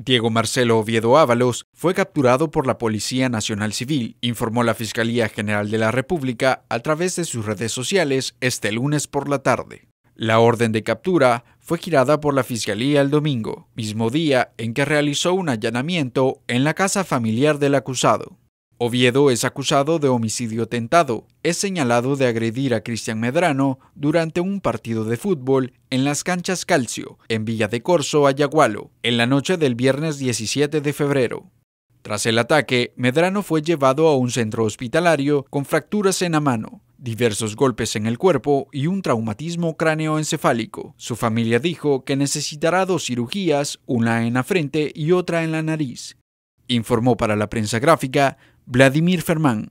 Diego Marcelo Oviedo Ábalos fue capturado por la Policía Nacional Civil, informó la Fiscalía General de la República a través de sus redes sociales este lunes por la tarde. La orden de captura fue girada por la Fiscalía el domingo, mismo día en que realizó un allanamiento en la casa familiar del acusado. Oviedo es acusado de homicidio tentado. Es señalado de agredir a Cristian Medrano durante un partido de fútbol en las canchas Calcio, en Villa de Corso, Ayagualo, en la noche del viernes 17 de febrero. Tras el ataque, Medrano fue llevado a un centro hospitalario con fracturas en la mano, diversos golpes en el cuerpo y un traumatismo cráneoencefálico. Su familia dijo que necesitará dos cirugías, una en la frente y otra en la nariz. Informó para la prensa gráfica Vladimir Fermán,